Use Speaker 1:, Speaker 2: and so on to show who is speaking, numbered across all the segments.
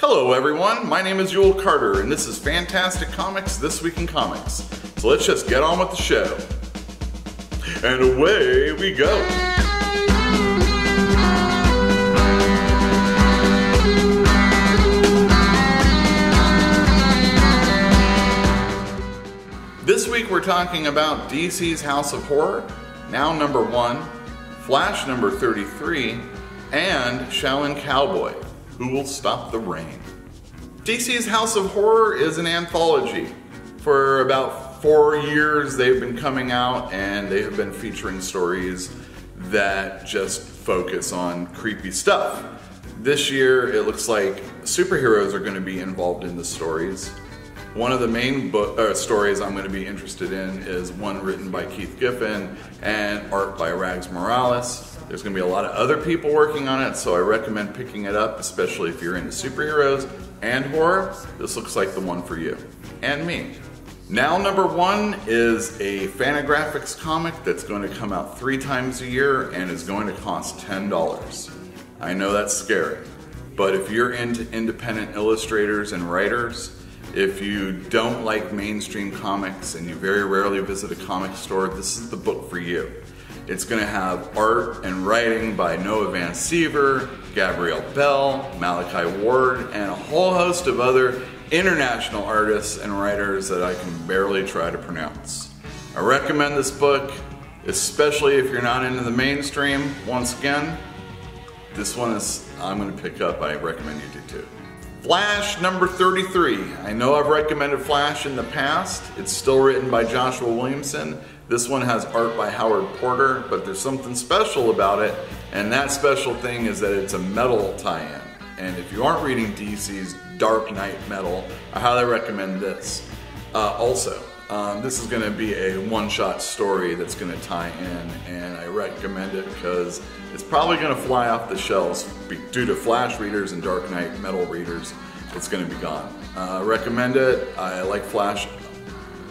Speaker 1: Hello everyone, my name is Uel Carter and this is Fantastic Comics This Week in Comics. So let's just get on with the show. And away we go. This week we're talking about DC's House of Horror, now number one, Flash number 33, and Shaolin Cowboy, Who Will Stop the Reign. DC's House of Horror is an anthology. For about four years they've been coming out and they have been featuring stories that just focus on creepy stuff. This year it looks like superheroes are going to be involved in the stories. One of the main book, uh, stories I'm going to be interested in is one written by Keith Giffen and art by Rags Morales. There's going to be a lot of other people working on it, so I recommend picking it up, especially if you're into superheroes and horror. This looks like the one for you and me. Now, number one is a Fantagraphics comic that's going to come out three times a year and is going to cost $10. I know that's scary, but if you're into independent illustrators and writers, if you don't like mainstream comics and you very rarely visit a comic store, this is the book for you. It's going to have art and writing by Noah Van Sciver, Gabrielle Bell, Malachi Ward, and a whole host of other international artists and writers that I can barely try to pronounce. I recommend this book, especially if you're not into the mainstream. Once again, this one is I'm going to pick up. I recommend you do too. Flash number 33. I know I've recommended Flash in the past. It's still written by Joshua Williamson. This one has art by Howard Porter, but there's something special about it, and that special thing is that it's a metal tie-in. And if you aren't reading DC's Dark Knight Metal, I highly recommend this. Uh, also, um, this is going to be a one-shot story that's going to tie in, and I recommend it because it's probably going to fly off the shelves due to Flash readers and Dark Knight Metal readers. It's going to be gone. Uh, recommend it. I like Flash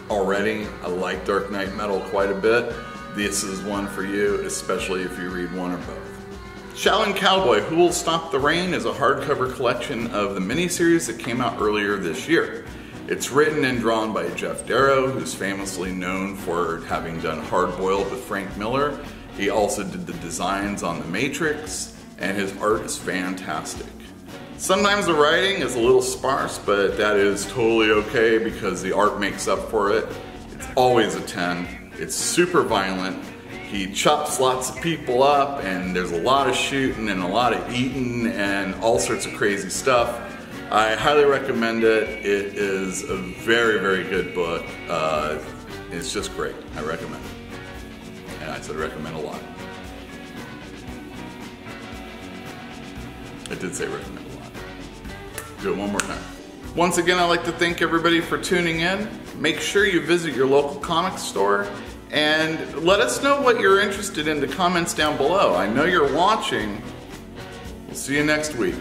Speaker 1: already. I like Dark Knight Metal quite a bit. This is one for you, especially if you read one or both. Shaolin Cowboy, Who Will Stop the Reign is a hardcover collection of the miniseries that came out earlier this year. It's written and drawn by Geof Darrow, who's famously known for having done Hard Boiled with Frank Miller. He also did the designs on The Matrix, and his art is fantastic. Sometimes the writing is a little sparse, but that is totally okay because the art makes up for it. It's always a 10. It's super violent. He chops lots of people up, and there's a lot of shooting and a lot of eating and all sorts of crazy stuff. I highly recommend it. It is a very, very good book. Uh, it's just great. I recommend it. And I said recommend a lot. I did say recommend. Do it one more time. Once again, I'd like to thank everybody for tuning in. Make sure you visit your local comic store and let us know what you're interested in the comments down below. I know you're watching. We'll see you next week.